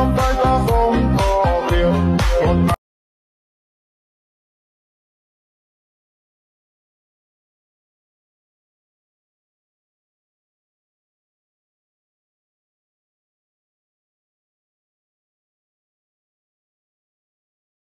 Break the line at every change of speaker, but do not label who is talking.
don't